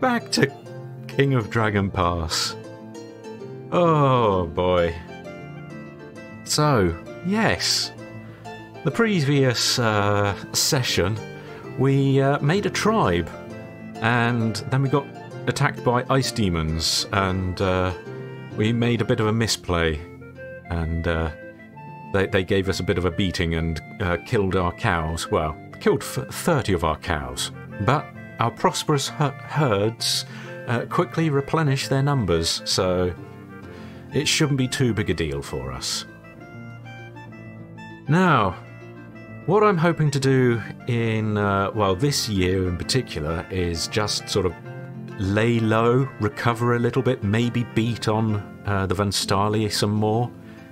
back to King of Dragon Pass. Oh boy. So, yes, the previous uh, session we uh, made a tribe and then we got attacked by ice demons and uh, we made a bit of a misplay and uh, they, they gave us a bit of a beating and uh, killed our cows. Well, killed 30 of our cows. But our prosperous herds uh, quickly replenish their numbers, so it shouldn't be too big a deal for us. Now, what I'm hoping to do in, uh, well, this year in particular is just sort of lay low, recover a little bit, maybe beat on uh, the Van Starlie some more.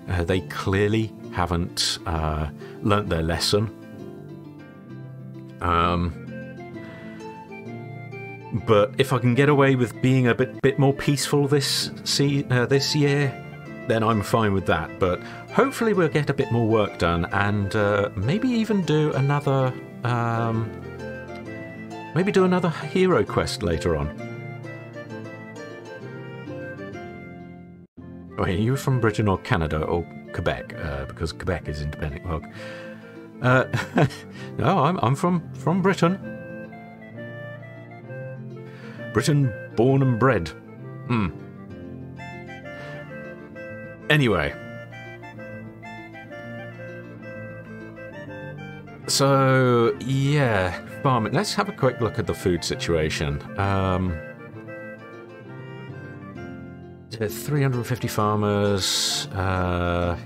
Uh, they clearly haven't uh, learnt their lesson. Um, but if I can get away with being a bit bit more peaceful this see, uh, this year, then I'm fine with that. But hopefully we'll get a bit more work done and uh, maybe even do another um, maybe do another hero quest later on. Wait, are you from Britain or Canada or Quebec? Uh, because Quebec is independent. Well, uh, no, I'm, I'm from, from Britain. Britain born and bred. Hmm. Anyway. So, yeah, farming. Let's have a quick look at the food situation. Um, 350 farmers. Uh,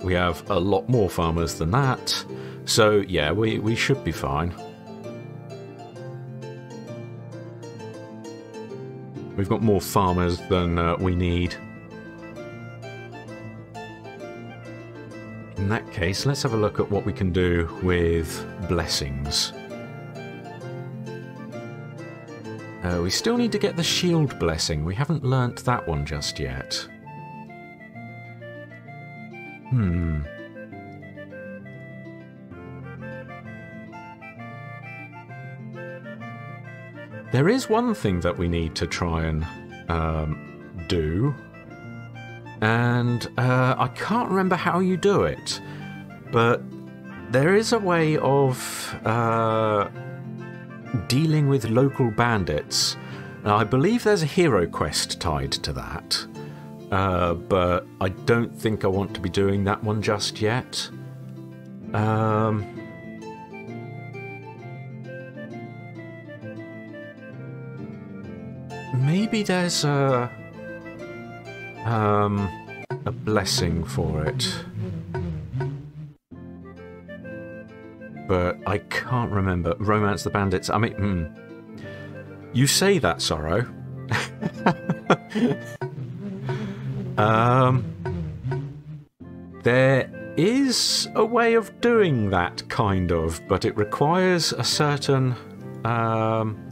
we have a lot more farmers than that. So, yeah, we, we should be fine. We've got more farmers than uh, we need. In that case, let's have a look at what we can do with blessings. Uh, we still need to get the shield blessing. We haven't learnt that one just yet. Hmm. There is one thing that we need to try and um, do, and uh, I can't remember how you do it, but there is a way of uh, dealing with local bandits. Now, I believe there's a hero quest tied to that, uh, but I don't think I want to be doing that one just yet. Um, maybe there's a um, a blessing for it. but I can't remember. Romance the Bandits. I mean, hmm. You say that, Sorrow. um, there is a way of doing that, kind of, but it requires a certain. Um,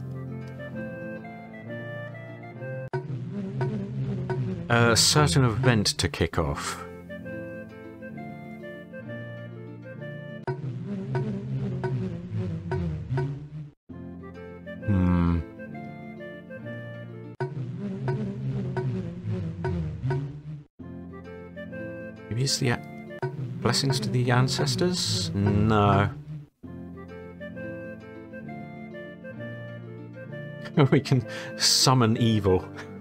a certain event to kick off. Hmm. use the blessings to the ancestors? No. we can summon evil.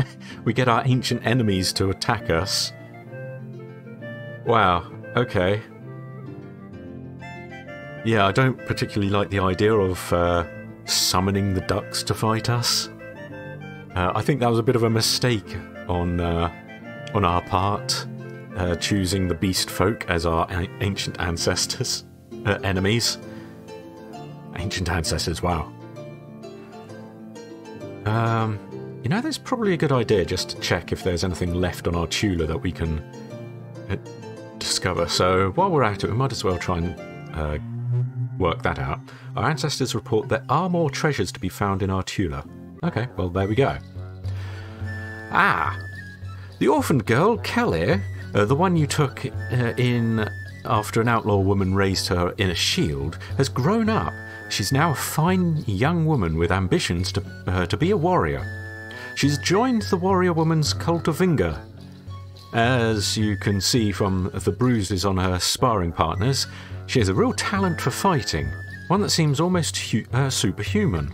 we get our ancient enemies to attack us. Wow, okay. Yeah, I don't particularly like the idea of uh, summoning the ducks to fight us. Uh, I think that was a bit of a mistake on uh, on our part uh, choosing the beast folk as our ancient ancestors, uh, enemies. Ancient ancestors, wow. Um, you know, that's probably a good idea just to check if there's anything left on our Tula that we can uh, discover. So while we're at it, we might as well try and uh, work that out. Our ancestors report there are more treasures to be found in our Tula. Okay, well, there we go. Ah! The orphaned girl, Kelly, uh, the one you took uh, in after an outlaw woman raised her in a shield has grown up. She's now a fine young woman with ambitions to, uh, to be a warrior. She's joined the warrior woman's cult of Vinga. As you can see from the bruises on her sparring partners, she has a real talent for fighting, one that seems almost uh, superhuman.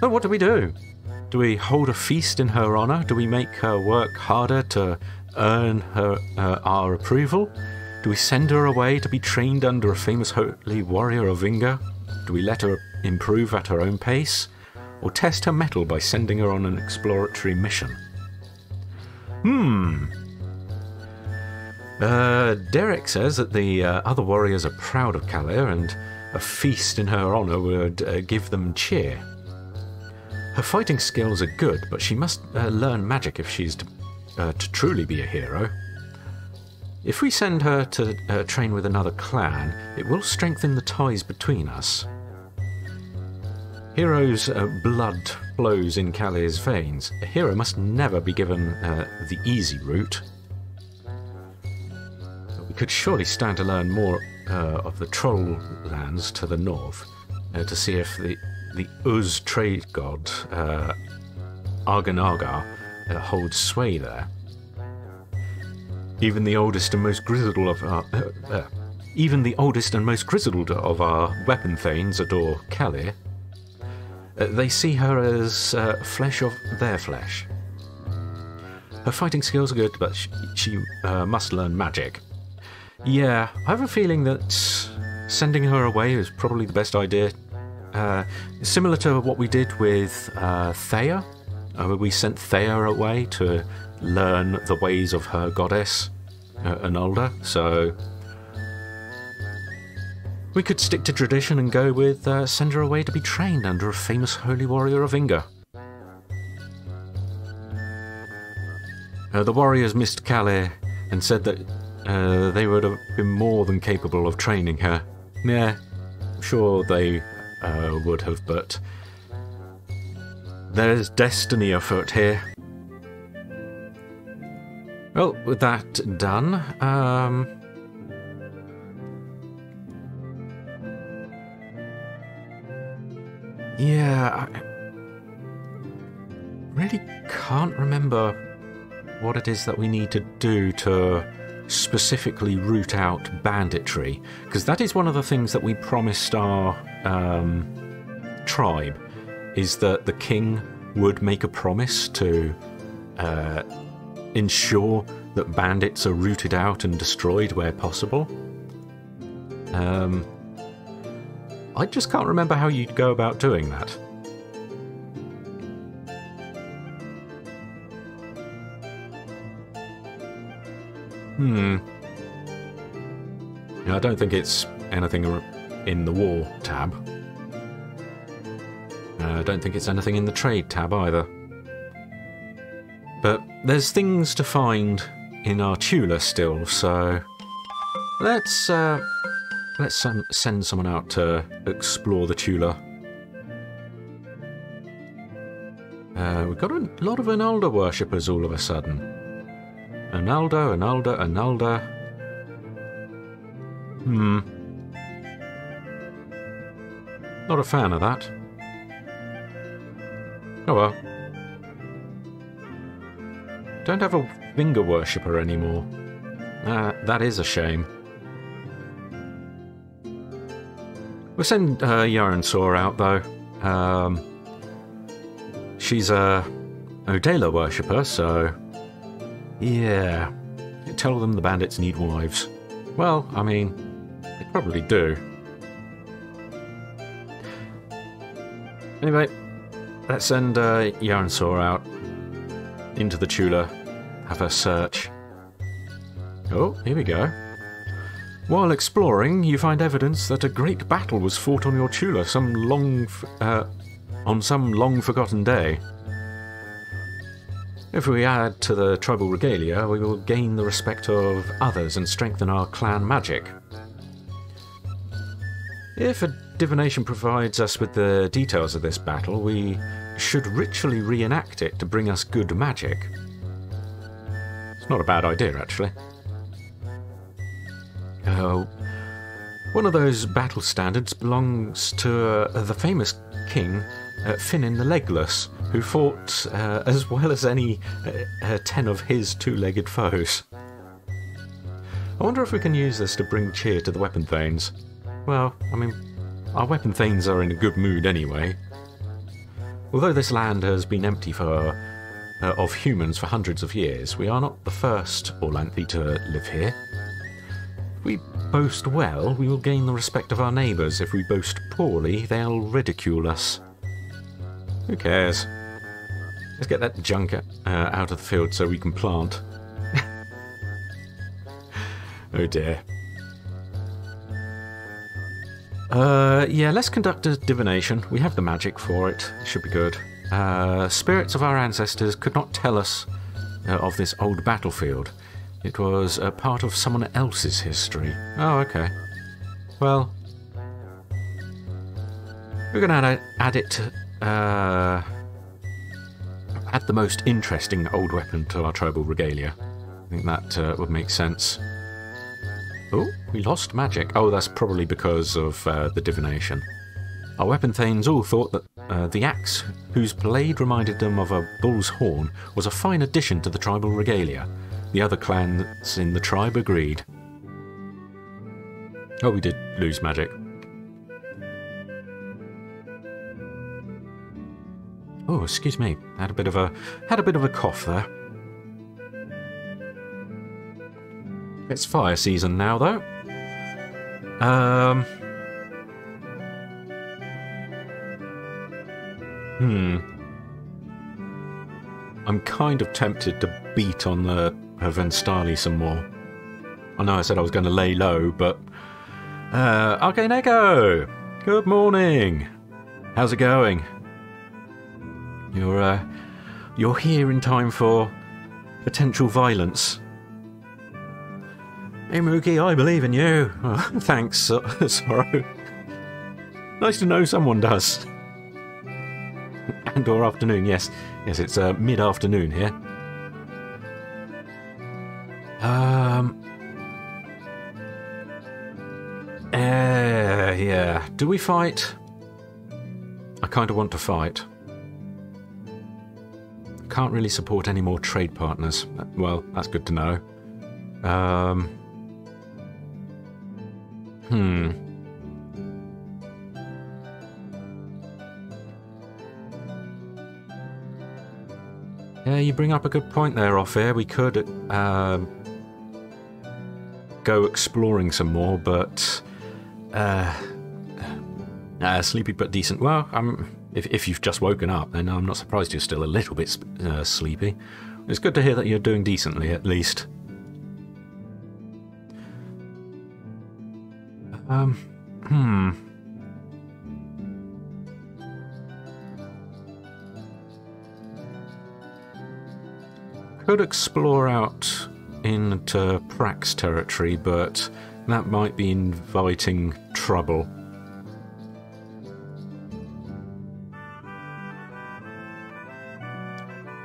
So, what do we do? Do we hold a feast in her honour? Do we make her work harder to earn her uh, our approval? Do we send her away to be trained under a famous holy warrior of Vinga? Do we let her improve at her own pace? Or test her mettle by sending her on an exploratory mission? Hmm. Uh, Derek says that the uh, other warriors are proud of Kalir and a feast in her honour would uh, give them cheer. Her fighting skills are good, but she must uh, learn magic if she's to, uh, to truly be a hero. If we send her to uh, train with another clan, it will strengthen the ties between us. Hero's uh, blood flows in Kalir's veins. A hero must never be given uh, the easy route. We could surely stand to learn more uh, of the troll lands to the north uh, to see if the, the Uz trade god, uh, Argan Argar, uh, holds sway there. Even the oldest and most grizzled of our, uh, even the oldest and most grizzled of our weapon thanes adore Kalir. Uh, they see her as uh, flesh of their flesh. Her fighting skills are good, but she, she uh, must learn magic. Yeah, I have a feeling that sending her away is probably the best idea. Uh, similar to what we did with uh, Thea. Uh, we sent Thea away to learn the ways of her goddess, uh, Ernalda. So we could stick to tradition and go with uh, send her away to be trained under a famous holy warrior of Vinga. Uh, the warriors missed Kalir and said that uh, they would have been more than capable of training her. Yeah, sure they uh, would have, but there's destiny afoot here. Well, with that done, um, yeah, I really can't remember what it is that we need to do to specifically root out banditry, because that is one of the things that we promised our um, tribe, is that the king would make a promise to uh, ensure that bandits are rooted out and destroyed where possible. Um, I just can't remember how you'd go about doing that. Hmm. I don't think it's anything in the war tab. I don't think it's anything in the trade tab either. But there's things to find in our Tula still, so let's uh, let's send someone out to explore the Tula. Uh, we've got a lot of Ernalda worshippers all of a sudden. Ernalda, Ernalda, Ernalda. Hmm. Not a fan of that. Oh well. Don't have a finger worshipper anymore. Uh, that is a shame. We'll send uh, out though. Um, she's a Odela worshipper, so yeah. Tell them the bandits need wives. Well, I mean, they probably do. Anyway, let's send uh, out into the Tula, have her search. Oh, here we go. While exploring, you find evidence that a great battle was fought on your Tula some long, uh, on some long forgotten day. If we add to the tribal regalia, we will gain the respect of others and strengthen our clan magic. If a divination provides us with the details of this battle, we should ritually reenact it to bring us good magic. It's not a bad idea, actually. Oh, One of those battle standards belongs to uh, the famous king uh, the Legless, who fought uh, as well as any uh, uh, ten of his two-legged foes. I wonder if we can use this to bring cheer to the weapon thanes. Well, I mean, our weapon thanes are in a good mood anyway. Although this land has been empty for uh, of humans for hundreds of years, we are not the first Orlanthi to live here. We boast well, we will gain the respect of our neighbours. If we boast poorly, they'll ridicule us. Who cares? Let's get that junk uh, out of the field so we can plant. oh dear. Uh, yeah, let's conduct a divination. We have the magic for it. It should be good. Uh, spirits of our ancestors could not tell us uh, of this old battlefield. It was a part of someone else's history. Oh, okay. Well, we're going to add, it to, uh, add the most interesting old weapon to our tribal regalia. I think that uh, would make sense. Oh, we lost magic. Oh, that's probably because of uh, the divination. Our weapon thanes all thought that uh, the axe, whose blade reminded them of a bull's horn, was a fine addition to the tribal regalia. The other clans in the tribe agreed. Oh, we did lose magic. Oh, excuse me. Had a bit of a had a bit of a cough there. It's fire season now, though. Um. Hmm. I'm kind of tempted to beat on the Venstali some more. I know I said I was going to lay low, but... Uh, Arcanego! Good morning! How's it going? You're, uh, you're here in time for potential violence. Hey Mookie, I believe in you. Oh, thanks, Sorrow. Nice to know someone does. and or afternoon, yes. Yes, it's uh, mid-afternoon here. Um... Uh, yeah. Do we fight? I kind of want to fight. Can't really support any more trade partners. Well, that's good to know. Um... Hmm. Yeah, you bring up a good point there, off air. We could um, go exploring some more, but uh, uh, sleepy but decent. Well, I'm, if, if you've just woken up, then I'm not surprised you're still a little bit uh, sleepy. It's good to hear that you're doing decently, at least. Um, hmm. Could explore out into Prax territory, but that might be inviting trouble.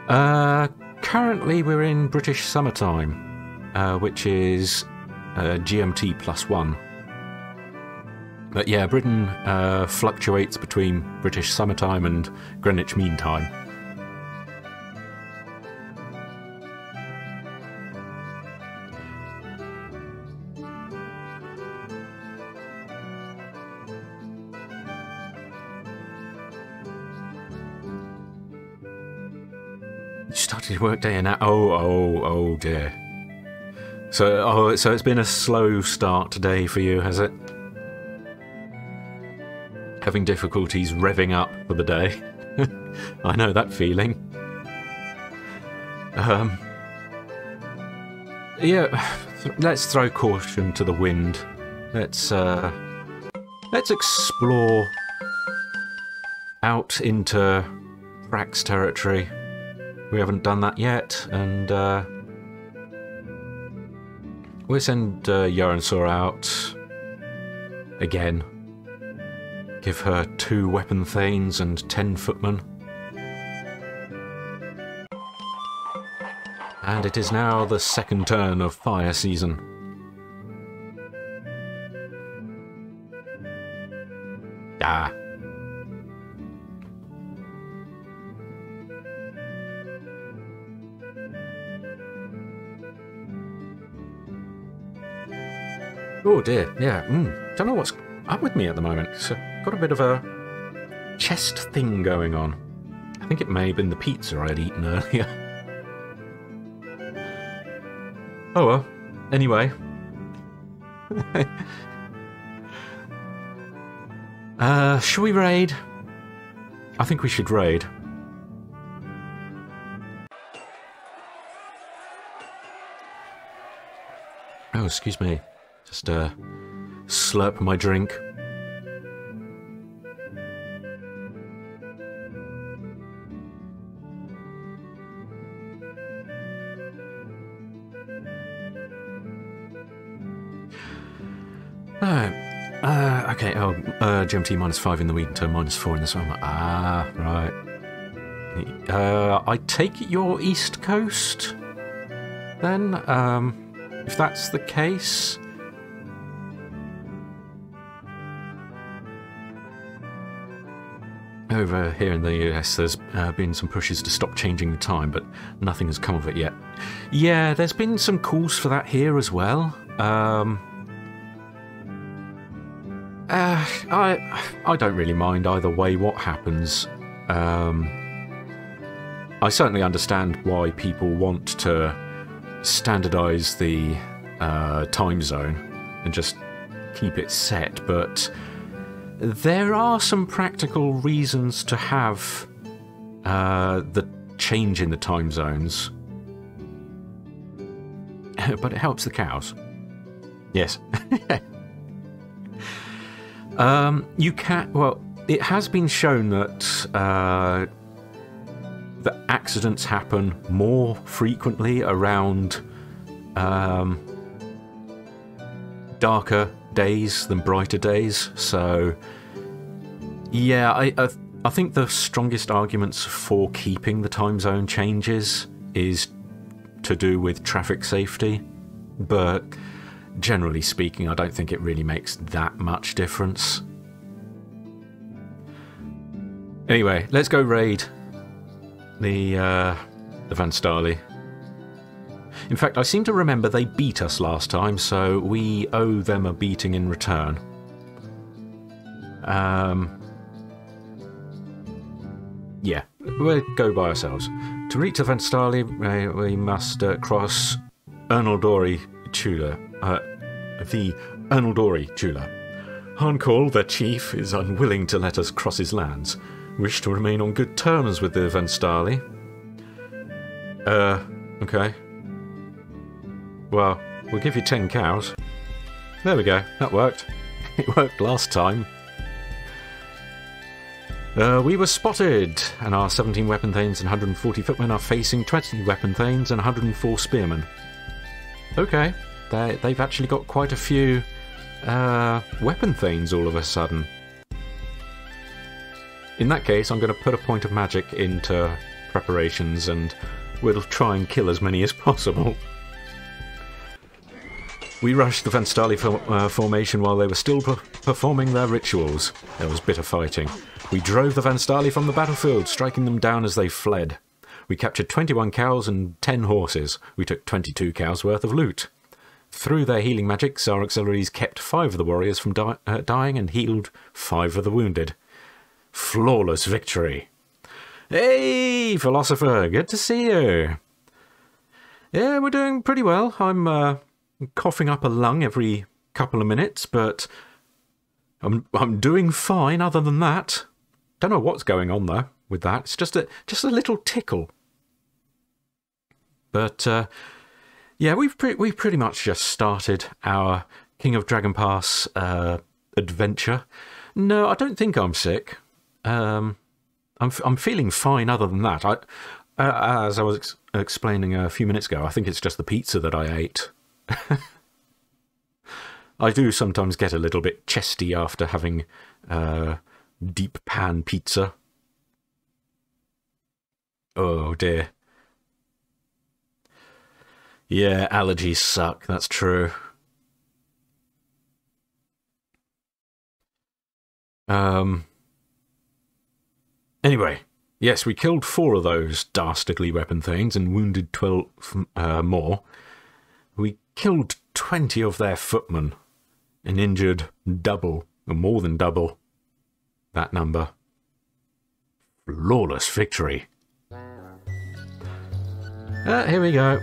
Uh, currently we're in British summertime, uh, which is uh, GMT plus one. But yeah, Britain uh, fluctuates between British summertime and Greenwich Mean Time. Your workday and oh, oh, oh dear. So, oh, so it's been a slow start today for you, has it? having difficulties revving up for the day. I know that feeling. Um, yeah, let's throw caution to the wind. Let's uh, let's explore out into Prax territory. We haven't done that yet, and uh, we'll send uh, Yaransor out again Give her two weapon thanes and ten footmen. And it is now the second turn of fire season. Oh dear, yeah. Mm. Don't know what's up with me at the moment. So got a bit of a chest thing going on. I think it may have been the pizza I'd eaten earlier. oh well. Anyway. uh, shall we raid? I think we should raid. Oh, excuse me. Just uh, slurp my drink. Uh, okay, oh, uh, GMT minus five in the week until minus four in the summer. Ah, right. Uh, I take it you're East Coast, then? Um, if that's the case... Over here in the US, there's uh, been some pushes to stop changing the time, but nothing has come of it yet. Yeah, there's been some calls for that here as well. Um, uh, I I don't really mind either way what happens. Um, I certainly understand why people want to standardize the uh, time zone and just keep it set, but there are some practical reasons to have uh, the change in the time zones. but it helps the cows. Yes. Um, you can. Well, it has been shown that uh, that accidents happen more frequently around um, darker days than brighter days. So, yeah, I, I I think the strongest arguments for keeping the time zone changes is to do with traffic safety, but generally speaking, I don't think it really makes that much difference. Anyway, let's go raid the uh, the Van Starley. In fact, I seem to remember they beat us last time, so we owe them a beating in return. Um, yeah, we'll go by ourselves. To reach the Van Starley, we must uh, cross Ernaldori Tula, uh, the Ernaldori Tula. Harncoll, their chief, is unwilling to let us cross his lands. Wish to remain on good terms with the Van Starley. Uh, okay. Well, we'll give you ten cows. There we go, that worked. It worked last time. Uh, we were spotted, and our 17 weapon thanes and 140 footmen are facing 20 weapon thanes and 104 spearmen. Okay, they, they've actually got quite a few uh, weapon thanes all of a sudden. In that case, I'm going to put a point of magic into preparations and we'll try and kill as many as possible. We rushed the Van Starley for, uh, formation while they were still performing their rituals. There was bitter fighting. We drove the Van Starley from the battlefield, striking them down as they fled. We captured 21 cows and 10 horses. We took 22 cows worth of loot. Through their healing magics, our auxiliaries kept five of the warriors from di uh, dying and healed five of the wounded. Flawless victory. Hey, philosopher, good to see you. Yeah, we're doing pretty well. I'm uh, coughing up a lung every couple of minutes, but I'm I'm doing fine. Other than that, don't know what's going on though with that. It's just a just a little tickle. But uh, yeah, we've pre we've pretty much just started our King of Dragon Pass uh, adventure. No, I don't think I'm sick. Um, I'm I'm feeling fine. Other than that, I uh, as I was ex explaining a few minutes ago, I think it's just the pizza that I ate. I do sometimes get a little bit chesty after having uh, deep pan pizza. Oh dear. Yeah, allergies suck, that's true. Um. Anyway, yes, we killed four of those dastardly weapon things and wounded 12 uh, more. Killed 20 of their footmen and injured double, or more than double, that number. Flawless victory. Uh, here we go.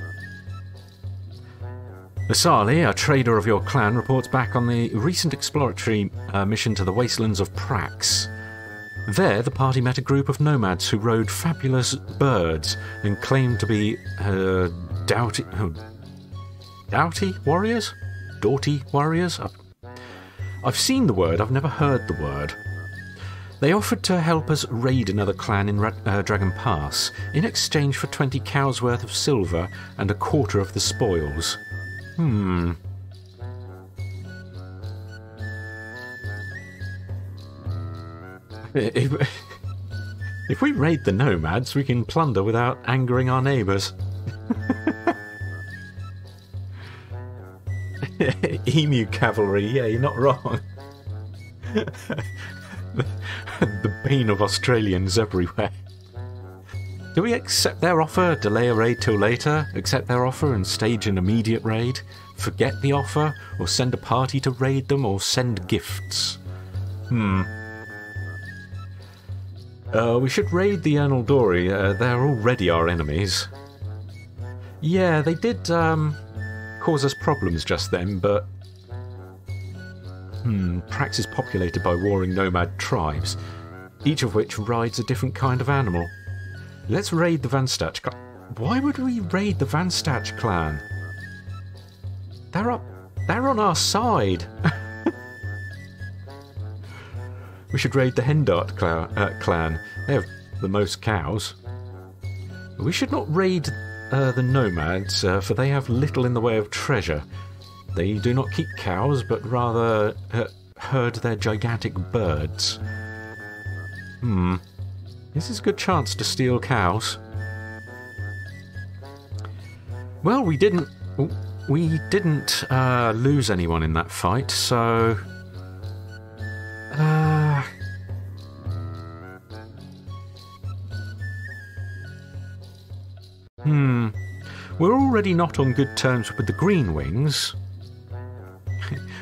Asali, a trader of your clan, reports back on the recent exploratory uh, mission to the wastelands of Prax. There, the party met a group of nomads who rode fabulous birds and claimed to be uh, doughty, oh, doughty warriors? Doughty warriors? I've seen the word, I've never heard the word. They offered to help us raid another clan in uh, Dragon Pass in exchange for 20 cows worth of silver and a quarter of the spoils. Hmm. If, if we raid the nomads, we can plunder without angering our neighbours. Emu cavalry, yeah, you're not wrong. the bane of Australians everywhere. Do we accept their offer, delay a raid till later, accept their offer and stage an immediate raid, forget the offer, or send a party to raid them, or send gifts? Hmm. Uh, we should raid the Ernaldori. Uh, they're already our enemies. Yeah, they did um, cause us problems just then, but... Hmm, Prax is populated by warring nomad tribes, each of which rides a different kind of animal. Let's raid the Vanstach clan. Why would we raid the Vanstach clan? They're up. They're on our side. we should raid the Hendart uh, clan. They have the most cows. We should not raid uh, the nomads, uh, for they have little in the way of treasure. They do not keep cows, but rather uh, herd their gigantic birds. Hmm. This is a good chance to steal cows. Well, we didn't... We didn't uh, lose anyone in that fight, so... Hmm. We're already not on good terms with the Green Wings.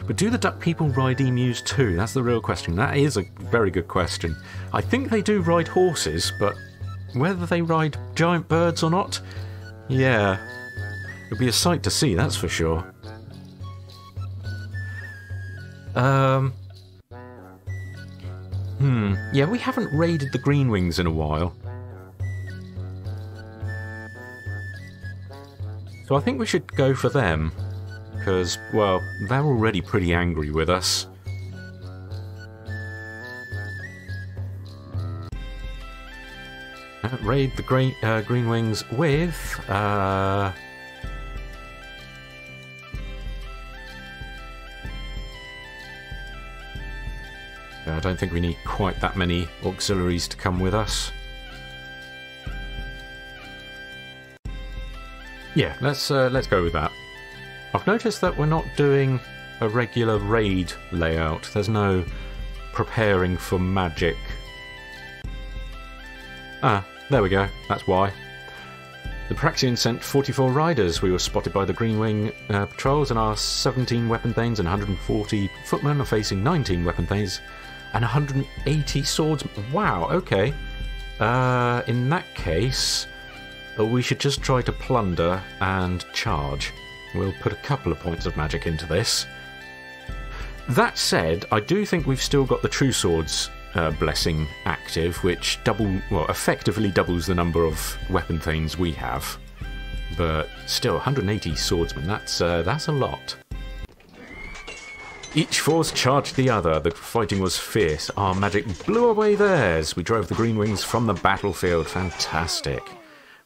But do the duck people ride emus too? That's the real question. That is a very good question. I think they do ride horses, but whether they ride giant birds or not, yeah, it'll be a sight to see, that's for sure. Um. Hmm. Yeah, we haven't raided the Green Wings in a while. So I think we should go for them because, well, they're already pretty angry with us. Uh, raid the green, uh, green Wings with... Uh, I don't think we need quite that many auxiliaries to come with us. Yeah, let's uh, let's go with that. I've noticed that we're not doing a regular raid layout. There's no preparing for magic. Ah, there we go. That's why. The Praxian sent 44 riders. We were spotted by the Green Wing uh, patrols, and our 17 weapon thanes and 140 footmen are facing 19 weapon thanes and 180 swords. Wow, okay. Uh, in that case, uh, we should just try to plunder and charge. We'll put a couple of points of magic into this. That said, I do think we've still got the True Swords uh, blessing active, which double, well, effectively doubles the number of weapon things we have. But still, 180 swordsmen, that's, uh, that's a lot. Each force charged the other. The fighting was fierce. Our magic blew away theirs. We drove the Green Wings from the battlefield. Fantastic.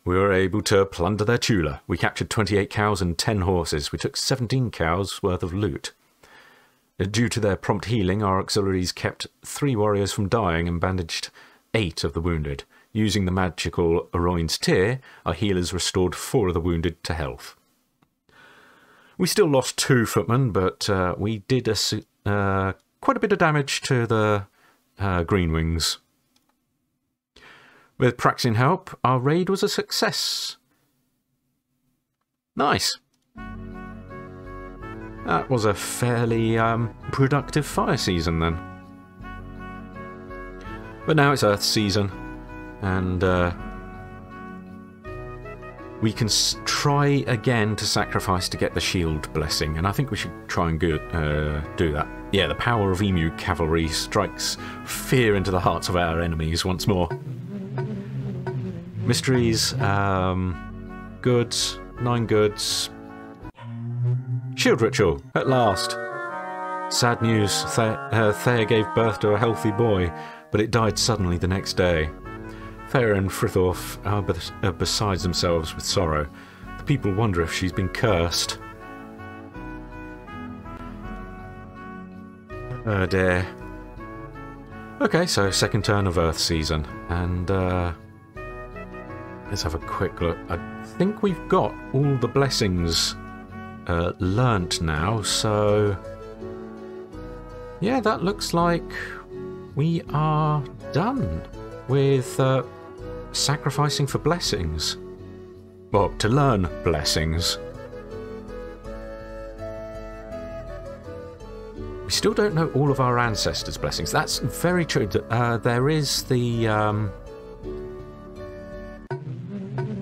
We were able to plunder their tula. We captured 28 cows and 10 horses. We took 17 cows worth of loot. Due to their prompt healing, our auxiliaries kept three warriors from dying and bandaged eight of the wounded. Using the magical Arroin's Tear, our healers restored four of the wounded to health. We still lost two footmen, but uh, we did a, uh, quite a bit of damage to the uh, Greenwings. With Praxian help, our raid was a success. Nice. That was a fairly um, productive fire season then. But now it's Earth season, and uh, we can try again to sacrifice to get the shield blessing, and I think we should try and go, uh, do that. Yeah, the power of Emu cavalry strikes fear into the hearts of our enemies once more. Mysteries, um, goods, nine goods. Shield ritual, at last. Sad news, Thea, uh, Thea gave birth to a healthy boy, but it died suddenly the next day. Thea and Frithorf are, bes are besides themselves with sorrow. The people wonder if she's been cursed. Oh dear. Okay, so second turn of Earth season, and uh, Let's have a quick look. I think we've got all the blessings uh, learnt now, so... Yeah, that looks like we are done with uh, sacrificing for blessings. Well, to learn blessings. We still don't know all of our ancestors' blessings. That's very true. Uh, there is the... Um,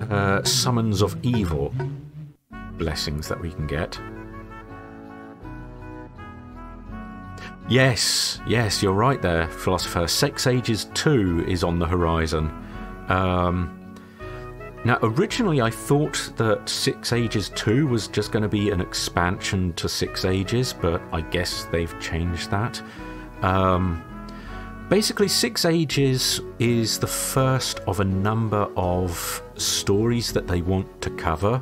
uh, summons of evil blessings that we can get. Yes, yes, you're right there, Philosopher. Six Ages 2 is on the horizon. Um, now, originally I thought that Six Ages 2 was just going to be an expansion to Six Ages, but I guess they've changed that. Um, Basically, Six Ages is the first of a number of stories that they want to cover,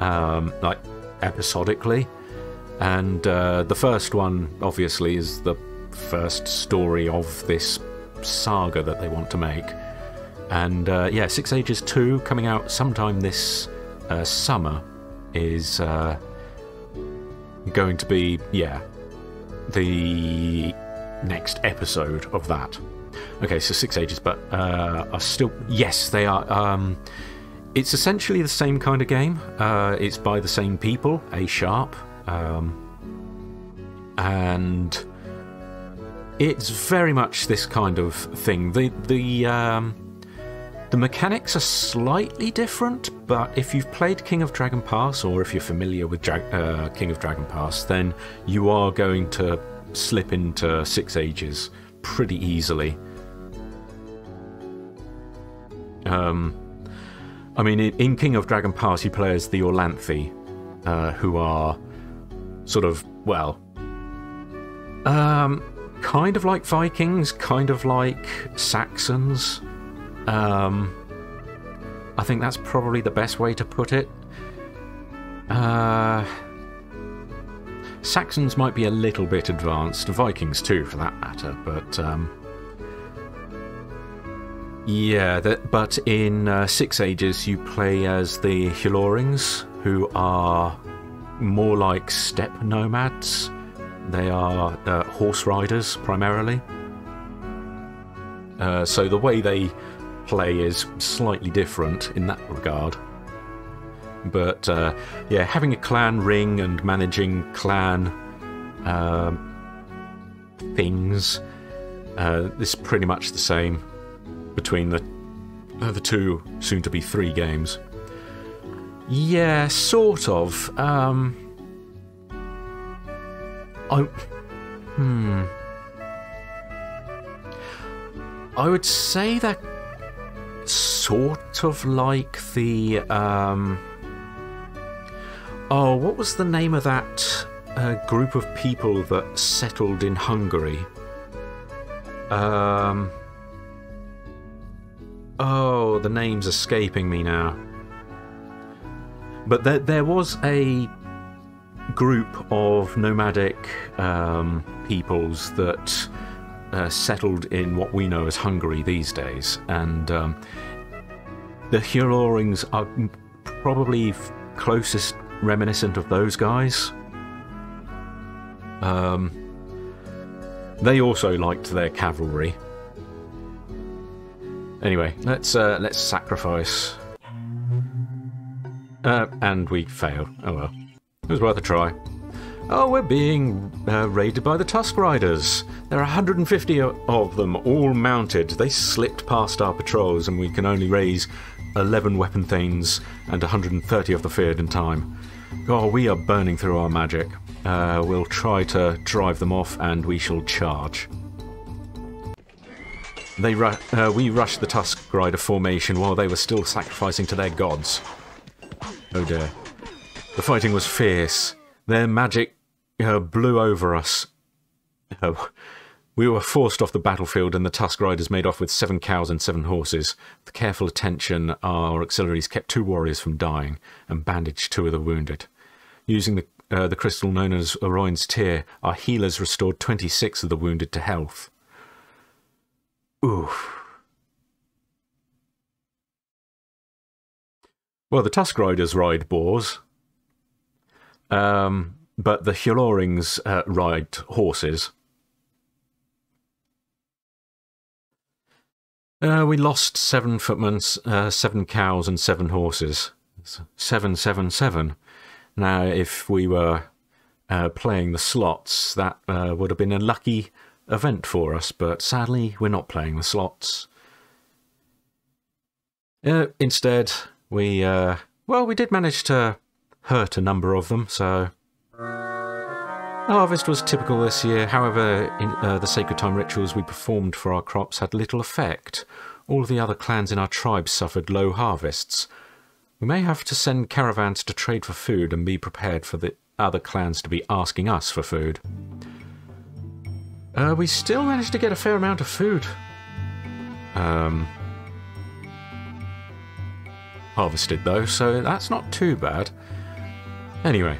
um, like episodically. And uh, the first one, obviously, is the first story of this saga that they want to make. And uh, yeah, Six Ages 2 coming out sometime this uh, summer is uh, going to be, yeah, the next episode of that. Okay, so six ages, but uh, are still yes, they are. Um, it's essentially the same kind of game. Uh, it's by the same people, A Sharp, um, and it's very much this kind of thing. The the um, the mechanics are slightly different, but if you've played King of Dragon Pass or if you're familiar with Dra uh, King of Dragon Pass, then you are going to slip into Six Ages pretty easily. Um, I mean, in King of Dragon Pass, you play as the Orlanthi, uh, who are sort of, well, um, kind of like Vikings, kind of like Saxons. Um, I think that's probably the best way to put it. Uh, Saxons might be a little bit advanced, Vikings too, for that matter, but um, yeah. But in uh, Six Ages, you play as the Hyalorings, who are more like steppe nomads. They are uh, horse riders primarily. Uh, so the way they play is slightly different in that regard. But uh, yeah, having a clan ring and managing clan uh, things uh, is pretty much the same between the uh, the two, soon to be three games. Yeah, sort of. Um, I hmm. I would say that sort of like the um, Oh, what was the name of that uh, group of people that settled in Hungary? Um. Oh, the name's escaping me now. But there, there was a group of nomadic um, peoples that uh, settled in what we know as Hungary these days, and um, the Hyalorings are probably closest reminiscent of those guys. Um, They also liked their cavalry. Anyway, let's uh, let's sacrifice. Uh, and we fail. Oh well. It was worth a try. Oh, we're being uh, raided by the Tusk Riders. There are 150 of them, all mounted. They slipped past our patrols, and we can only raise 11 weapon thanes and 130 of the feared in time. Oh, we are burning through our magic. Uh, we'll try to drive them off, and we shall charge. They ru uh, we rushed the Tusk Rider formation while they were still sacrificing to their gods. Oh dear. The fighting was fierce. Their magic uh, blew over us. Uh, we were forced off the battlefield, and the Tusk Riders made off with seven cows and seven horses. With careful attention, our auxiliaries kept two warriors from dying and bandaged two of the wounded. Using the, uh, the crystal known as Arroin's Tear, our healers restored 26 of the wounded to health. Oof. Well, the Tusk Riders ride boars, um, but the Hyalorings uh, ride horses. Uh, we lost seven footmen, uh, seven cows, and seven horses. Seven, seven, seven. Now, if we were uh, playing the slots, that uh, would have been a lucky event for us, but sadly, we're not playing the slots. Uh, instead, we, uh, well, we did manage to hurt a number of them, so the harvest was typical this year, however, in, uh, the sacred time rituals we performed for our crops had little effect. All the other clans in our tribe suffered low harvests. We may have to send caravans to trade for food and be prepared for the other clans to be asking us for food. Uh, we still managed to get a fair amount of food. Um, harvested though, so that's not too bad. Anyway,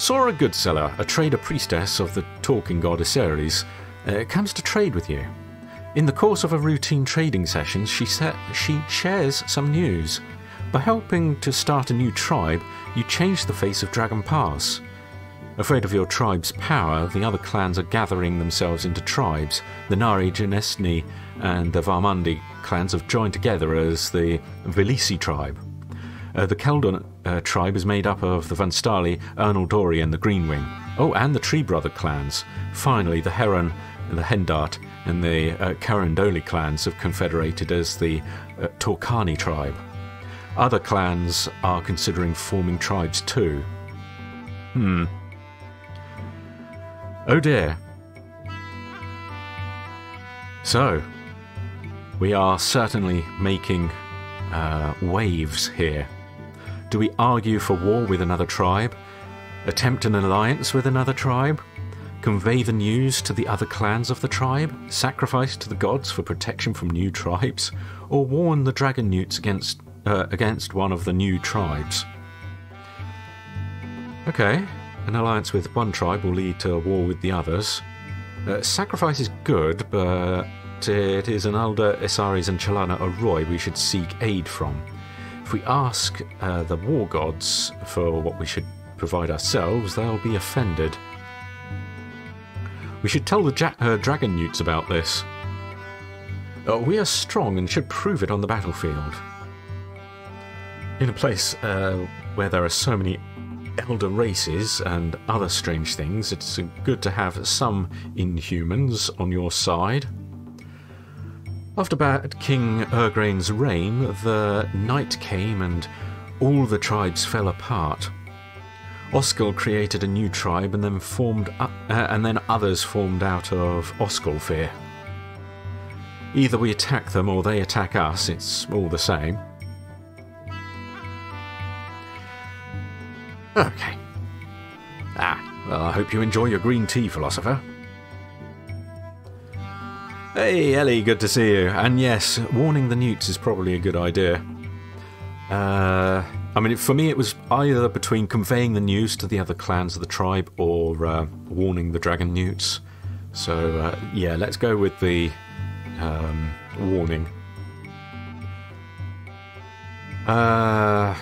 Sora Goodseller, a trader priestess of the talking goddess Issaries, uh, comes to trade with you. In the course of a routine trading session, she, she shares some news. By helping to start a new tribe, you change the face of Dragon Pass. Afraid of your tribe's power, the other clans are gathering themselves into tribes. The Nari Genesni and the Varmandi clans have joined together as the Velisi tribe. Uh, the Keldon uh, tribe is made up of the Vanstali, Ernaldori, and the Greenwing. Oh, and the Tree Brother clans. Finally, the Heron, the Hendart, and the uh, Karandoli clans have confederated as the uh, Torkani tribe. Other clans are considering forming tribes too. Hmm. Oh dear. So, we are certainly making uh, waves here. Do we argue for war with another tribe? Attempt an alliance with another tribe? Convey the news to the other clans of the tribe? Sacrifice to the gods for protection from new tribes? Or warn the dragon newts against, uh, against one of the new tribes? Okay, an alliance with one tribe will lead to a war with the others. Uh, sacrifice is good, but it is an elder Issaries and Chalana Arroy we should seek aid from. If we ask uh, the war gods for what we should provide ourselves, they'll be offended. We should tell the uh, dragon newts about this. Uh, we are strong and should prove it on the battlefield. In a place uh, where there are so many elder races and other strange things, it's good to have some inhumans on your side. After Bad King Urgrain's reign, the night came and all the tribes fell apart. Oskel created a new tribe and then formed uh, and then others formed out of Oskelfear. Either we attack them or they attack us, it's all the same. Okay. Ah, well, I hope you enjoy your green tea, philosopher. Hey, Ellie, good to see you. And yes, warning the newts is probably a good idea. Uh, I mean, for me, it was either between conveying the news to the other clans of the tribe or uh, warning the dragon newts. So, uh, yeah, let's go with the um, warning. Uh,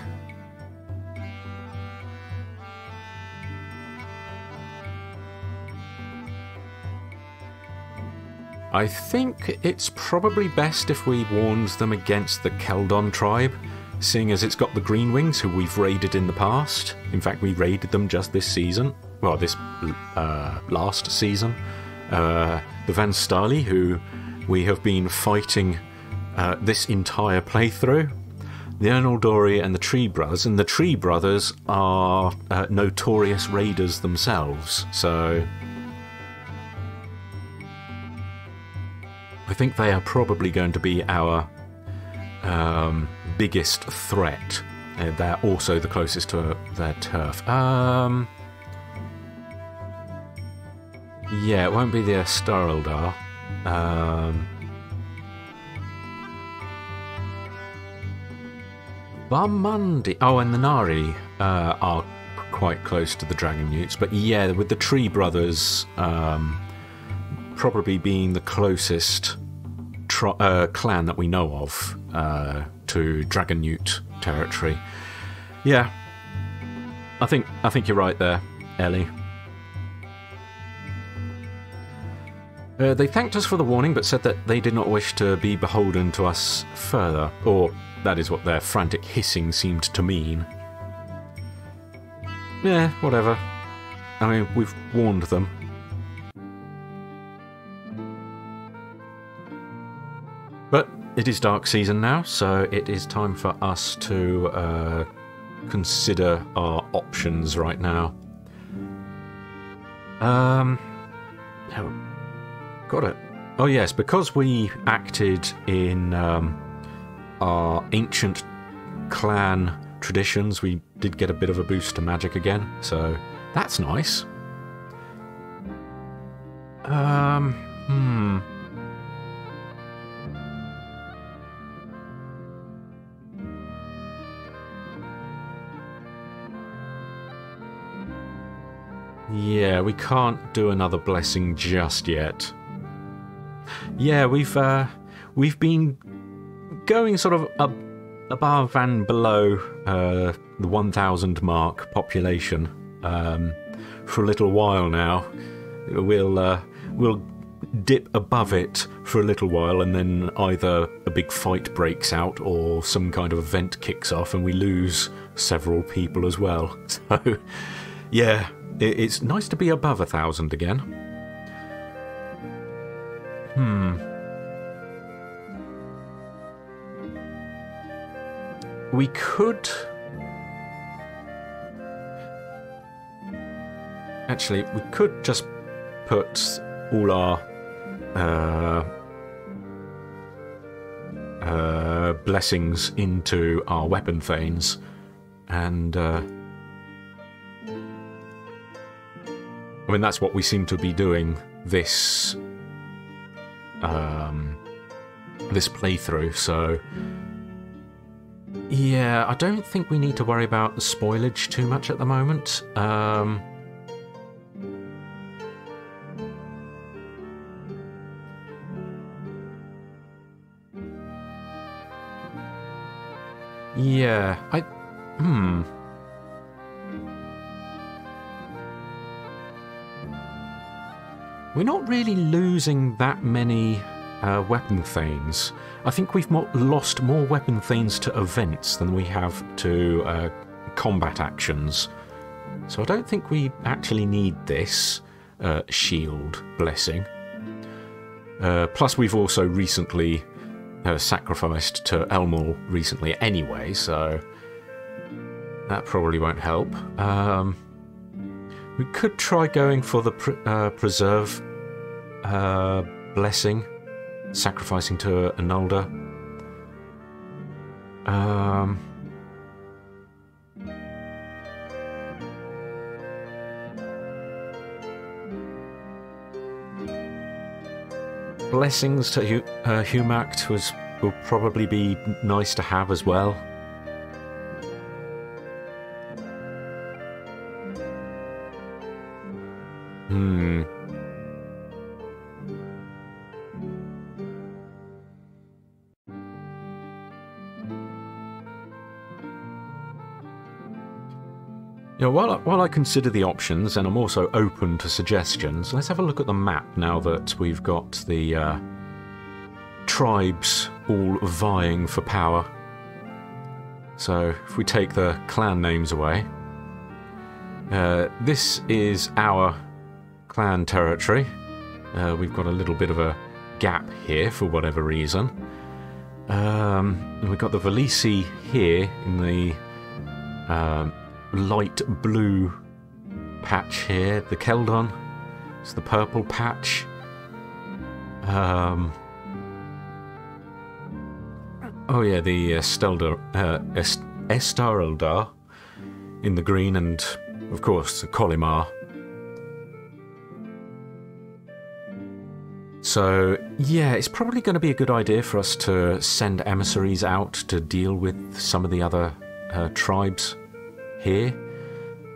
I think it's probably best if we warned them against the Keldon tribe, seeing as it's got the Green Wings, who we've raided in the past. In fact, we raided them just this season. Well, this uh, last season. Uh, the Vanstali, who we have been fighting uh, this entire playthrough. The Ernaldori and the Tree Brothers, and the Tree Brothers are uh, notorious raiders themselves, so I think they are probably going to be our um, biggest threat. Uh, they're also the closest to their turf. Um, yeah, it won't be the Starildar. Um, Varmandi. Oh, and the Nari uh, are quite close to the Dragon Newts. But yeah, with the Tree Brothers um, probably being the closest uh, clan that we know of uh, to Dragon territory. Yeah, I think I think you're right there, Ellie. Uh, they thanked us for the warning, but said that they did not wish to be beholden to us further, or that is what their frantic hissing seemed to mean. Yeah, whatever. I mean, we've warned them. It is dark season now, so it is time for us to uh, consider our options right now. Um, oh, got it. Oh yes, because we acted in um, our ancient clan traditions, we did get a bit of a boost to magic again, so that's nice. Um, hmm. Yeah, we can't do another blessing just yet. Yeah, we've uh, we've been going sort of ab above and below uh, the 1,000 mark population um, for a little while now. We'll uh, we'll dip above it for a little while, and then either a big fight breaks out or some kind of event kicks off, and we lose several people as well. So, yeah, it's nice to be above a thousand again. Hmm. We could... Actually, we could just put all our uh, uh, blessings into our weapon thanes and uh, I mean, that's what we seem to be doing this um, this playthrough. So, yeah, I don't think we need to worry about the spoilage too much at the moment. Um, yeah, I hmm. We're not really losing that many uh, weapon thanes. I think we've lost more weapon thanes to events than we have to uh, combat actions. So I don't think we actually need this uh, shield blessing. Uh, plus, we've also recently uh, sacrificed to Elmal recently anyway, so that probably won't help. Um, we could try going for the pre uh, preserve uh, blessing, sacrificing to Ernalda. Um, blessings to uh, Humakt was will probably be nice to have as well. Hmm. While I, while I consider the options, and I'm also open to suggestions, let's have a look at the map now that we've got the uh, tribes all vying for power. So, if we take the clan names away, uh, this is our clan territory. Uh, we've got a little bit of a gap here for whatever reason. Um, we've got the Velisi here in the um, light blue patch here. The Keldon is the purple patch. Um, oh yeah, the Esteldar, uh, Est Estaraldar in the green, and of course the Colymar. So yeah, it's probably going to be a good idea for us to send emissaries out to deal with some of the other uh, tribes here.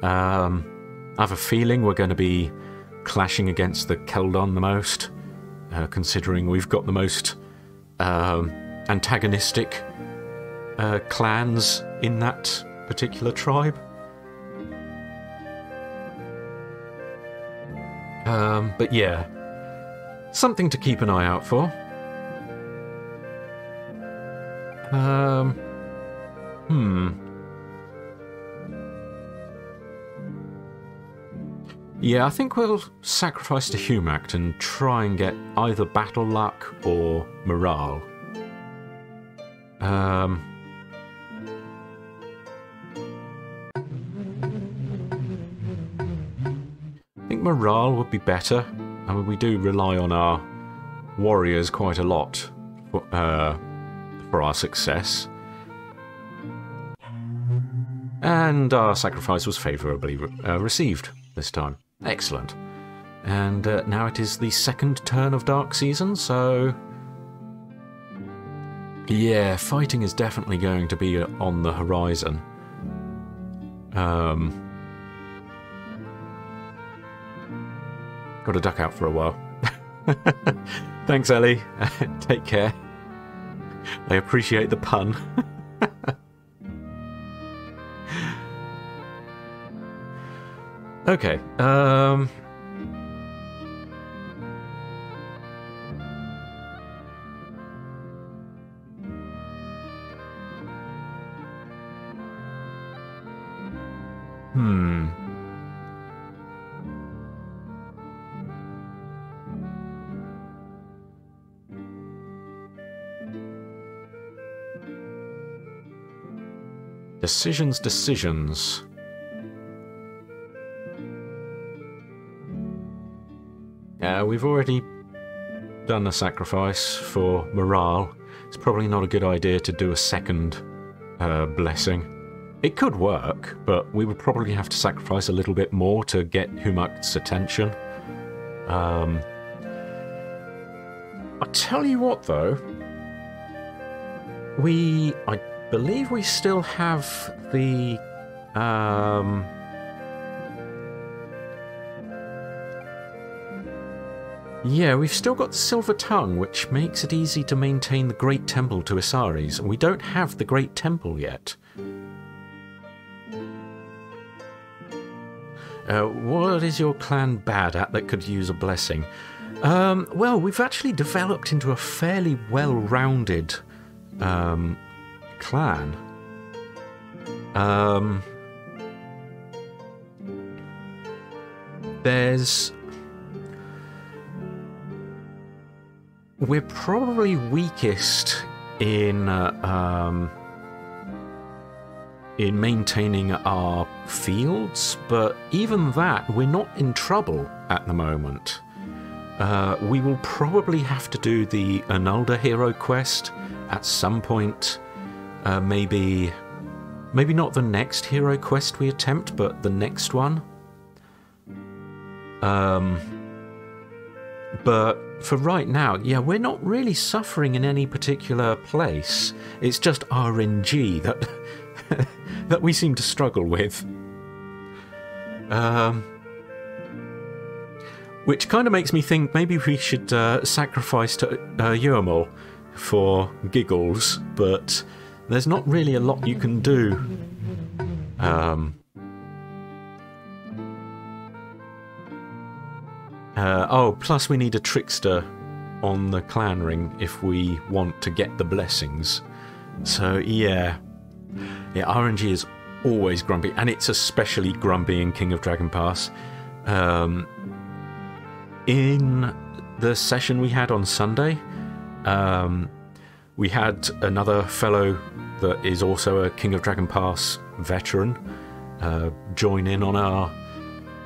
Um, I have a feeling we're going to be clashing against the Keldon the most, uh, considering we've got the most um, antagonistic uh, clans in that particular tribe. Um, but yeah, something to keep an eye out for. Um, hmm. Yeah, I think we'll sacrifice to Humakt and try and get either battle luck or morale. Um, I think morale would be better. I mean, we do rely on our warriors quite a lot for, uh, for our success. And our sacrifice was favourably re uh, received this time. Excellent. And uh, now it is the second turn of Dark Season, so... Yeah, fighting is definitely going to be on the horizon. Um... Got to duck out for a while. Thanks, Ellie. Take care. I appreciate the pun. Okay. Um. Decisions, decisions. Uh, we've already done a sacrifice for morale. It's probably not a good idea to do a second uh, blessing. It could work, but we would probably have to sacrifice a little bit more to get Humakt's attention. Um, I tell you what, though, we, I believe we still have the um, Yeah, we've still got the Silver Tongue, which makes it easy to maintain the Great Temple to Issaries, and we don't have the Great Temple yet. Uh, what is your clan bad at that could use a blessing? Um, well, we've actually developed into a fairly well-rounded um, clan. Um, there's We're probably weakest in uh, um, in maintaining our fields, but even that, we're not in trouble at the moment. Uh, we will probably have to do the Ernalda hero quest at some point. Uh, maybe, maybe not the next hero quest we attempt, but the next one. Um, but for right now, yeah, we're not really suffering in any particular place. It's just RNG that that we seem to struggle with. Um, which kind of makes me think maybe we should uh, sacrifice to uh, for giggles, but there's not really a lot you can do. Um, uh, oh, plus we need a trickster on the clan ring if we want to get the blessings. So yeah, yeah, RNG is always grumpy, and it's especially grumpy in King of Dragon Pass. Um, in the session we had on Sunday, um, we had another fellow that is also a King of Dragon Pass veteran uh, join in on our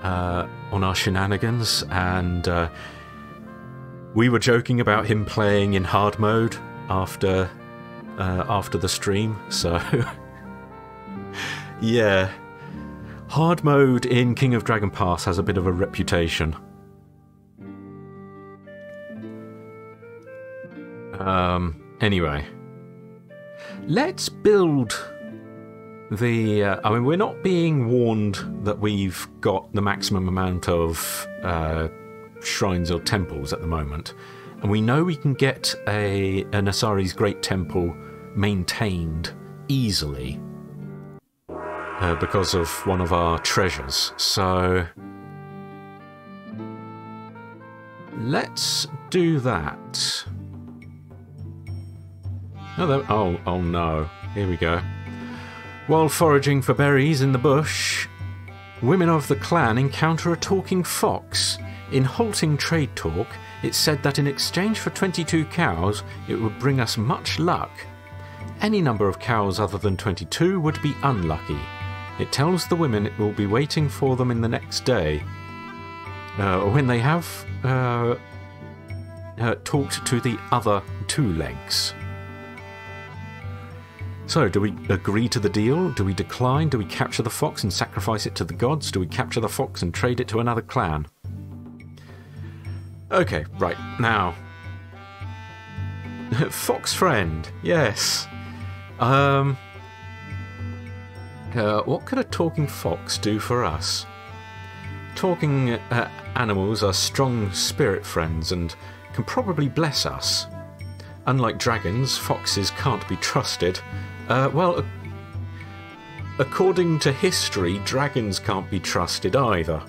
uh, on our shenanigans, and uh, we were joking about him playing in hard mode after uh, after the stream. So yeah, hard mode in King of Dragon Pass has a bit of a reputation. Um. Anyway, let's build the. Uh, I mean, we're not being warned that we've got the maximum amount of uh, shrines or temples at the moment, and we know we can get a an Issaries' Great Temple maintained easily uh, because of one of our treasures. So let's do that. Oh, oh, oh no. Here we go. While foraging for berries in the bush, women of the clan encounter a talking fox. In halting trade talk, it said that in exchange for 22 cows, it would bring us much luck. Any number of cows other than 22 would be unlucky. It tells the women it will be waiting for them in the next day. Uh, when they have uh, uh, talked to the other two legs. So, do we agree to the deal? Do we decline? Do we capture the fox and sacrifice it to the gods? Do we capture the fox and trade it to another clan? Okay, right, now. fox friend, yes. Um. Uh, what could a talking fox do for us? Talking uh, animals are strong spirit friends and can probably bless us. Unlike dragons, foxes can't be trusted uh, well, according to history, dragons can't be trusted either.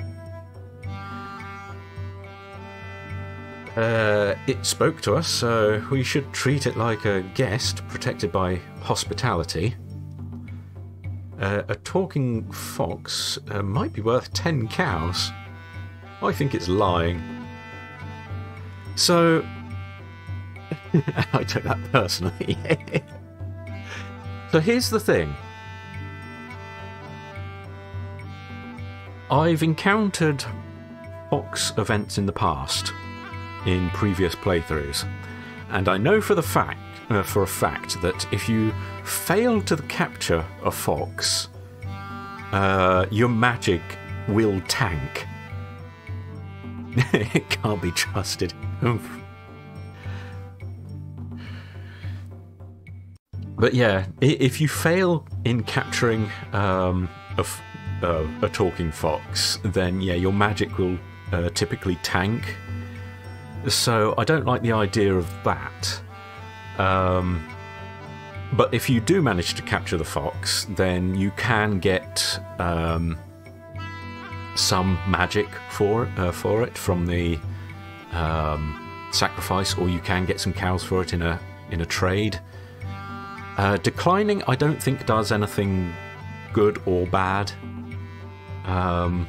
Uh, it spoke to us, so we should treat it like a guest protected by hospitality. Uh, a talking fox uh, might be worth 10 cows. I think it's lying. So, I took that personally. So here's the thing. I've encountered Fox events in the past, in previous playthroughs, and I know for the fact, uh, for a fact, that if you fail to capture a fox, uh, your magic will tank. it can't be trusted. But yeah, if you fail in capturing um, a, uh, a, talking fox, then yeah, your magic will uh, typically tank. So I don't like the idea of that. Um, but if you do manage to capture the fox, then you can get um, some magic for uh, for it from the um, sacrifice, or you can get some cows for it in a in a trade. Uh, declining, I don't think does anything good or bad. Um,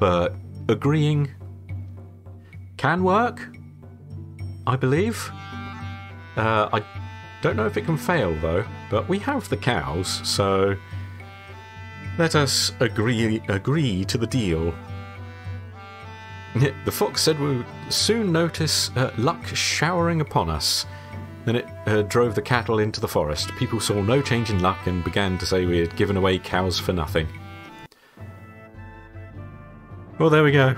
but agreeing can work, I believe. Uh, I don't know if it can fail though, but we have the cows, so let us agree agree to the deal. The fox said we would soon notice uh, luck showering upon us. Then it uh, drove the cattle into the forest. People saw no change in luck and began to say we had given away cows for nothing. Well, there we go.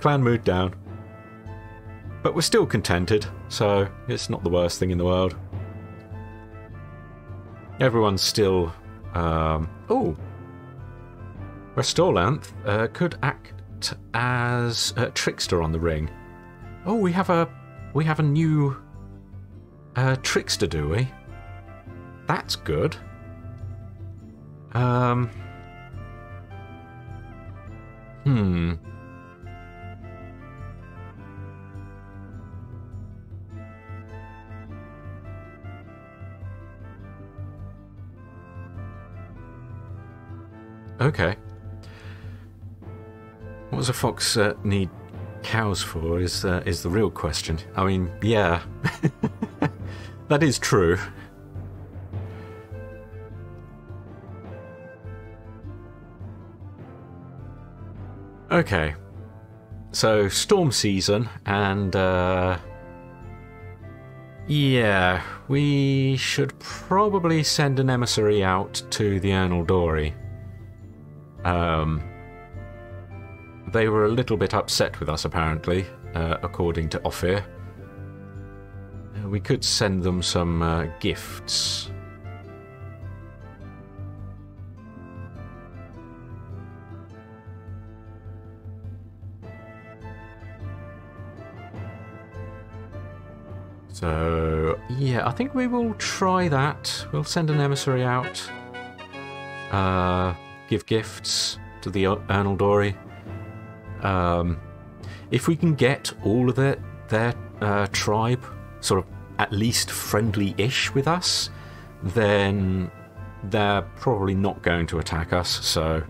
Clan mood down. But we're still contented, so it's not the worst thing in the world. Everyone's still... Um, oh! Restolanth uh, could act as a trickster on the ring. Oh, we have a we have a new uh, Trickster, do we? That's good. Um. Hmm. Okay. What does a fox uh, need cows for? Is uh, is the real question? I mean, yeah. that is true. Okay. So, storm season, and uh, yeah, we should probably send an emissary out to the Ernaldori. Um, they were a little bit upset with us, apparently, uh, according to Ophir. We could send them some uh, gifts. So, yeah, I think we will try that. We'll send an emissary out. Uh, give gifts to the Ernaldori. Um, if we can get all of their, their uh, tribe sort of at least friendly-ish with us, then they're probably not going to attack us. So,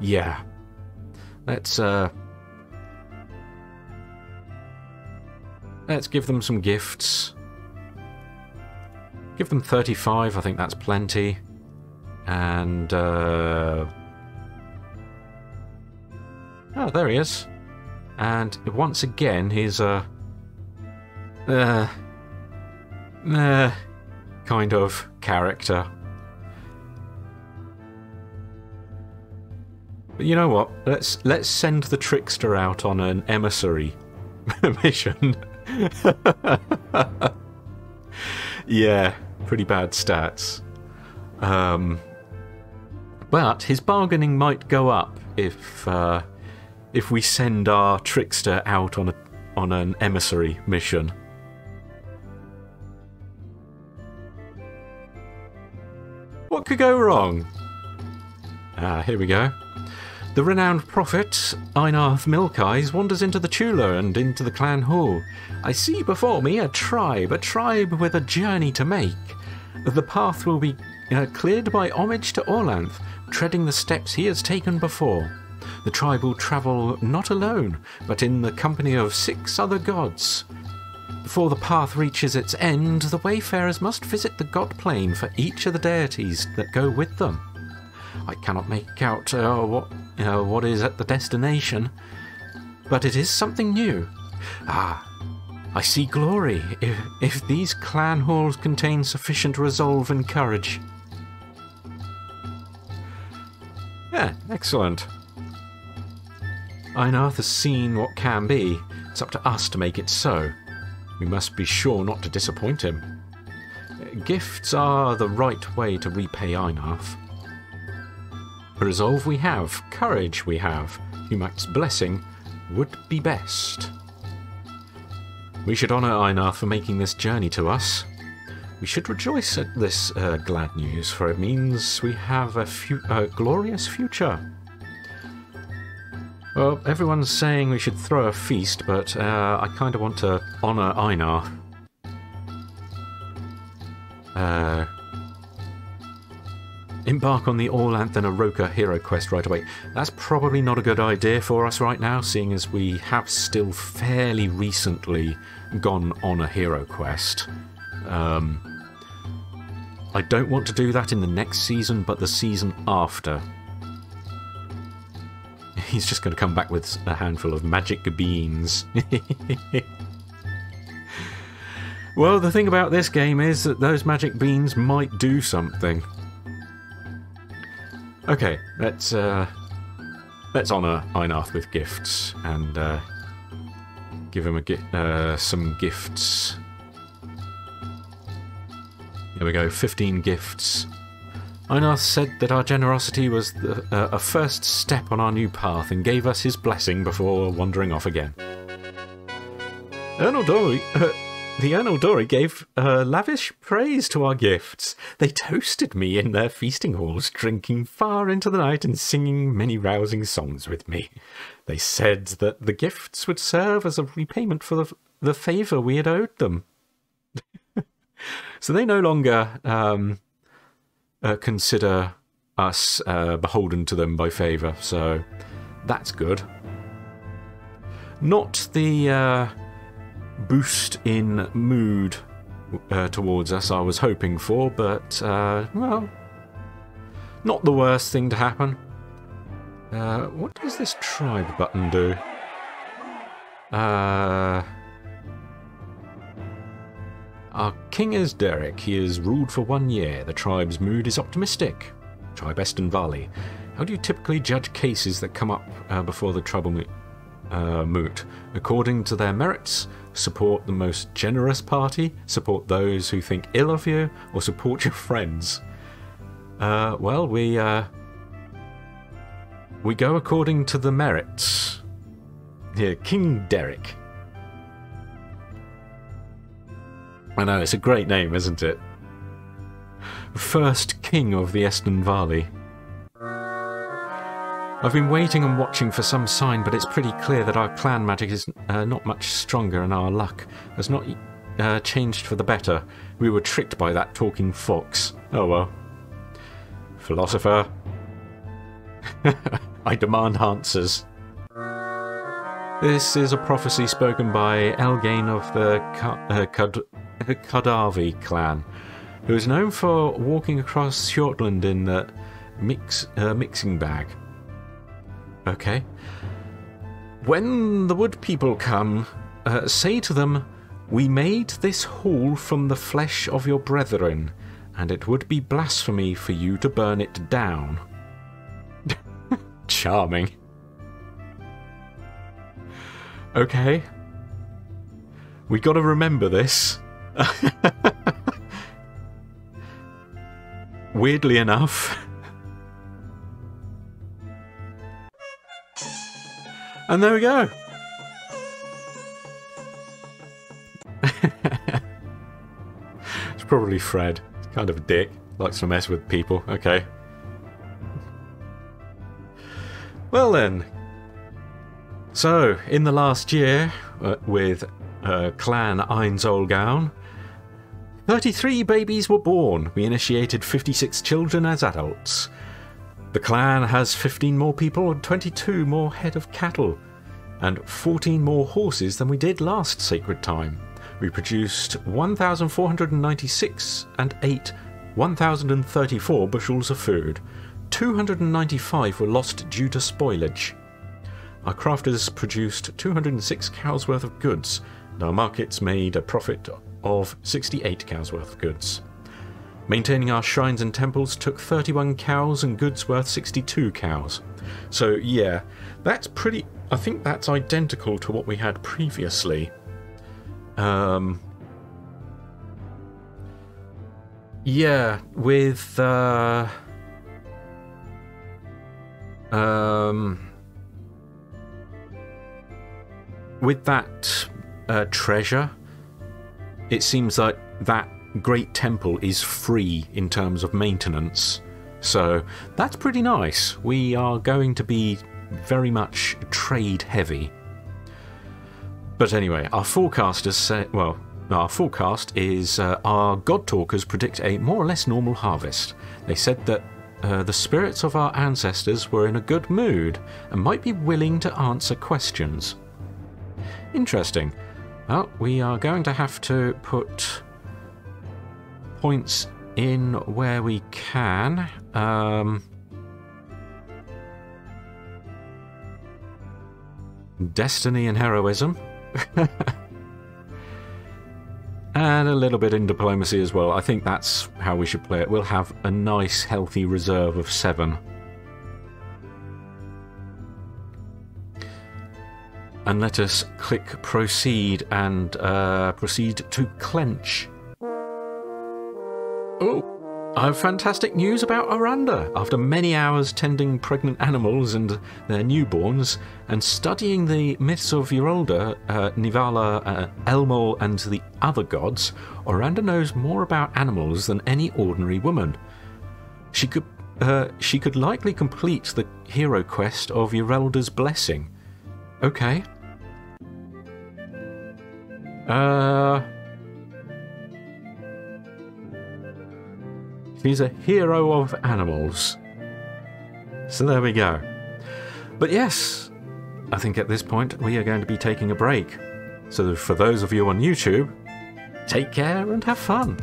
yeah, let's uh, let's give them some gifts. Give them 35. I think that's plenty. And uh, Oh, there he is. And once again, he's a... Uh, uh, kind of character. But you know what? Let's let's send the trickster out on an emissary mission. yeah, pretty bad stats. Um, but his bargaining might go up if uh, if we send our trickster out on a on an emissary mission. What could go wrong? Ah, here we go. The renowned prophet, Einarth Milkeyes, wanders into the tula and into the clan hall. I see before me a tribe, a tribe with a journey to make. The path will be uh, cleared by homage to Orlanth, treading the steps he has taken before. The tribe will travel not alone, but in the company of six other gods. Before the path reaches its end, the wayfarers must visit the god plane for each of the deities that go with them. I cannot make out uh, what, uh, what is at the destination, but it is something new. Ah, I see glory if, if these clan halls contain sufficient resolve and courage. Yeah, excellent. Einarth has seen what can be. It's up to us to make it so. We must be sure not to disappoint him. Gifts are the right way to repay Einarth. Resolve we have, courage we have, Humakt's blessing would be best. We should honour Einarth for making this journey to us. We should rejoice at this uh, glad news, for it means we have a, a glorious future. Well, everyone's saying we should throw a feast, but uh, I kind of want to honour Einar. Uh, embark on the Orlanth and Aroka hero quest right away. That's probably not a good idea for us right now, seeing as we have still fairly recently gone on a hero quest. Um, I don't want to do that in the next season, but the season after he's just going to come back with a handful of magic beans. well, the thing about this game is that those magic beans might do something. Okay, let's uh, let's honour Einarth with gifts and uh, give him gi uh, some gifts. Here we go, 15 gifts. Einar said that our generosity was the, uh, a first step on our new path and gave us his blessing before wandering off again. Ernaldori, uh, the Ernaldori gave uh, lavish praise to our gifts. They toasted me in their feasting halls, drinking far into the night and singing many rousing songs with me. They said that the gifts would serve as a repayment for the, the favour we had owed them. so they no longer um, uh, consider us uh, beholden to them by favour, so that's good. Not the uh, boost in mood uh, towards us I was hoping for, but, uh, well, not the worst thing to happen. Uh, what does this tribe button do? Uh, our king is Derek. He is ruled for one year. The tribe's mood is optimistic. Tribe Eston Valley. How do you typically judge cases that come up uh, before the trouble mo- uh, moot? According to their merits, support the most generous party, support those who think ill of you, or support your friends? Uh, well, we uh, we go according to the merits. Here, King Derek. I know, it's a great name, isn't it? First King of the Eston Valley. I've been waiting and watching for some sign, but it's pretty clear that our clan magic is uh, not much stronger and our luck has not uh, changed for the better. We were tricked by that talking fox. Oh well. Philosopher. I demand answers. This is a prophecy spoken by Elgain of the Kadavi uh, clan, who is known for walking across Shortland in the mix, uh, mixing bag. Okay. When the wood people come, uh, say to them, We made this hall from the flesh of your brethren, and it would be blasphemy for you to burn it down. Charming. Okay. We gotta remember this. Weirdly enough. And there we go. it's probably Fred. He's Kind of a dick. Likes to mess with people. Okay. Well then. So, in the last year, uh, with uh, Clan Ainzoalgown, 33 babies were born. We initiated 56 children as adults. The clan has 15 more people and 22 more head of cattle, and 14 more horses than we did last sacred time. We produced 1,496 and ate 1,034 bushels of food. 295 were lost due to spoilage. Our crafters produced 206 cows worth of goods, and our markets made a profit of 68 cows worth of goods. Maintaining our shrines and temples took 31 cows and goods worth 62 cows. So, yeah, that's pretty. I think that's identical to what we had previously. Um, yeah, with. Uh, um, with that uh, treasure, it seems like that great temple is free in terms of maintenance. So that's pretty nice. We are going to be very much trade heavy. But anyway, our forecasters say, well, our forecast is uh, our God Talkers predict a more or less normal harvest. They said that uh, the spirits of our ancestors were in a good mood and might be willing to answer questions. Interesting. Well, we are going to have to put points in where we can. Um, destiny and heroism. and a little bit in diplomacy as well. I think that's how we should play it. We'll have a nice, healthy reserve of seven. And let us click proceed and uh, proceed to clench. Oh, I have fantastic news about Aranda. After many hours tending pregnant animals and their newborns, and studying the myths of Uralda, uh, Nivala, uh, Elmal, and the other gods, Aranda knows more about animals than any ordinary woman. She could, uh, she could likely complete the hero quest of Uralda's blessing. Okay. Uh, He's a hero of animals. So there we go. But yes, I think at this point we are going to be taking a break. So for those of you on YouTube, take care and have fun.